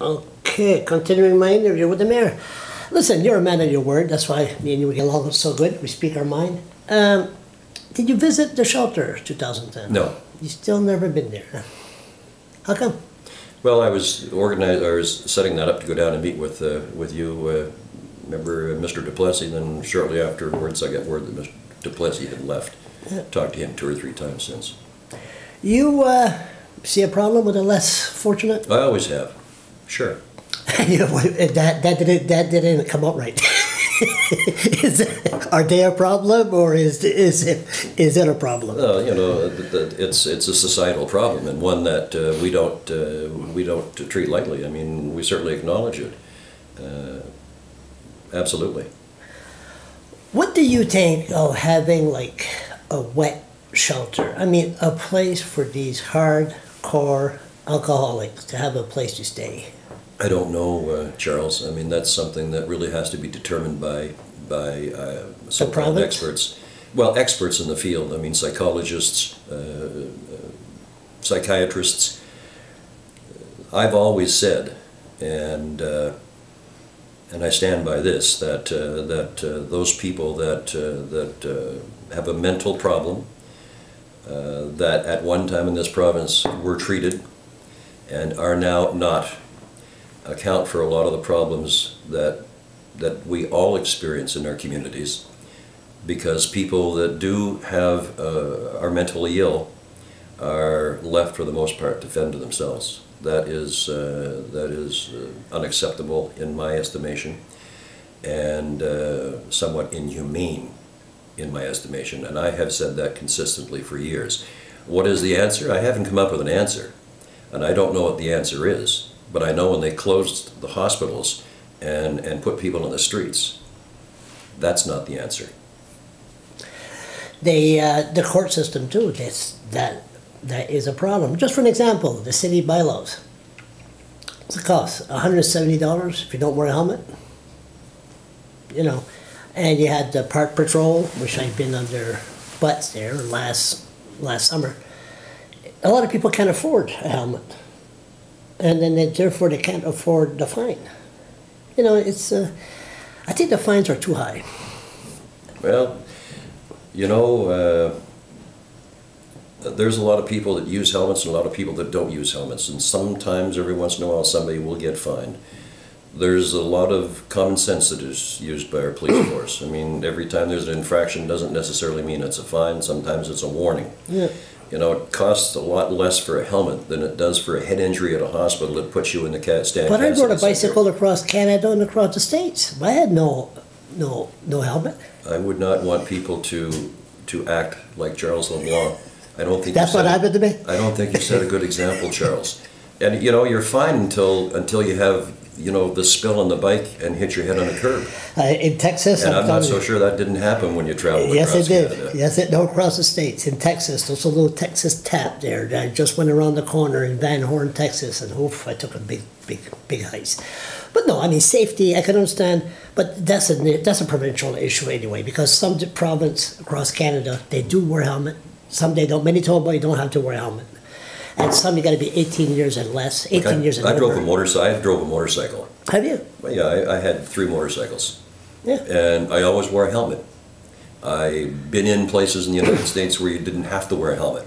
Okay, continuing my interview with the mayor. Listen, you're a man of your word. That's why me and you get along so good. We speak our mind. Um, did you visit the shelter 2010? No. You still never been there. huh? How come? Well, I was organized, I was setting that up to go down and meet with, uh, with you, uh, remember uh, Mr. Duplessis, then shortly afterwards, I got word that Mr. Duplessis had left. Talked to him two or three times since. You uh, see a problem with the less fortunate? I always have, sure. You know, that that didn't that didn't come out right. is it, are they a problem or is is it is it a problem? You know, it's, it's a societal problem and one that uh, we don't, uh, we don't treat lightly. I mean, we certainly acknowledge it. Uh, Absolutely. What do you think of having like a wet shelter? I mean, a place for these hardcore alcoholics to have a place to stay. I don't know, uh, Charles. I mean, that's something that really has to be determined by by uh, so-called experts. Well, experts in the field. I mean, psychologists, uh, uh, psychiatrists. I've always said, and uh, and I stand by this that uh, that uh, those people that uh, that uh, have a mental problem uh, that at one time in this province were treated and are now not account for a lot of the problems that that we all experience in our communities because people that do have uh, are mentally ill are left for the most part to fend to themselves. That is uh, that is uh, unacceptable in my estimation and uh, somewhat inhumane in my estimation and I have said that consistently for years. What is the answer? I haven't come up with an answer and I don't know what the answer is but I know when they closed the hospitals and, and put people on the streets, that's not the answer. They uh, the court system too. That's that that is a problem. Just for an example, the city bylaws. What's the cost? One hundred seventy dollars if you don't wear a helmet. You know, and you had the park patrol, which I've been under butts there last last summer. A lot of people can't afford a helmet, and then they, therefore they can't afford the fine. You know, it's. Uh, I think the fines are too high. Well, you know, uh, there's a lot of people that use helmets and a lot of people that don't use helmets, and sometimes, every once in a while, somebody will get fined. There's a lot of common sense that is used by our police force. I mean, every time there's an infraction doesn't necessarily mean it's a fine. Sometimes it's a warning. Yeah. You know, it costs a lot less for a helmet than it does for a head injury at a hospital that puts you in the CAT scan. But I rode a center. bicycle across Canada and across the states. I had no, no, no helmet. I would not want people to to act like Charles LeBlanc. I don't think That's what happened to me. I don't think you set a good example, Charles. And you know, you're fine until until you have you know the spill on the bike and hit your head on a curb. Uh, in Texas, And I'm not so sure that didn't happen when you traveled Yes, it did. Canada. Yes, it no across the states. In Texas, there's a little Texas tap there. that I just went around the corner in Van Horn, Texas, and oof, I took a big, big, big heist. But no, I mean safety. I can understand, but that's a that's a provincial issue anyway. Because some province across Canada they do wear helmet. Some they don't. Many told you don't have to wear a helmet, and some you got to be 18 years and less. 18 I, years and I drove a motorcycle. I drove a motorcycle. Have you? Well, yeah, I, I had three motorcycles. Yeah. And I always wore a helmet. I've been in places in the United States where you didn't have to wear a helmet.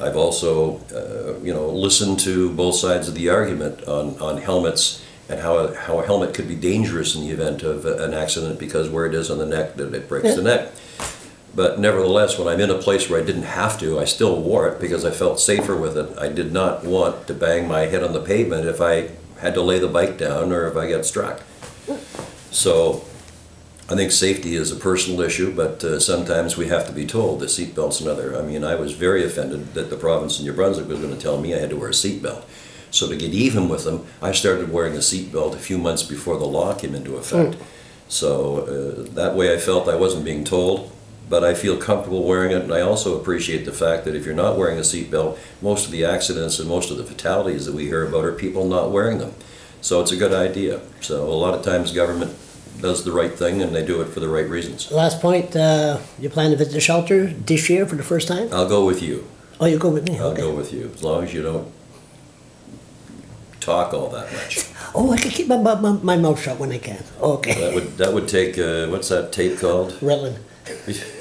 I've also, uh, you know, listened to both sides of the argument on, on helmets and how a, how a helmet could be dangerous in the event of an accident because where it is on the neck, that it breaks the neck. But nevertheless, when I'm in a place where I didn't have to, I still wore it because I felt safer with it. I did not want to bang my head on the pavement if I had to lay the bike down or if I got struck. So I think safety is a personal issue, but uh, sometimes we have to be told that seatbelt's another. I mean, I was very offended that the province in New Brunswick was going to tell me I had to wear a seatbelt. So to get even with them, I started wearing a seatbelt a few months before the law came into effect. So uh, that way I felt I wasn't being told, but I feel comfortable wearing it. And I also appreciate the fact that if you're not wearing a seatbelt, most of the accidents and most of the fatalities that we hear about are people not wearing them. So it's a good idea. So a lot of times government does the right thing and they do it for the right reasons. Last point. Uh, you plan to visit the shelter this year for the first time? I'll go with you. Oh, you'll go with me. I'll okay. go with you, as long as you don't talk all that much. Oh, I can keep my, my, my mouth shut when I can. Okay. That would, that would take, uh, what's that tape called? Rutland.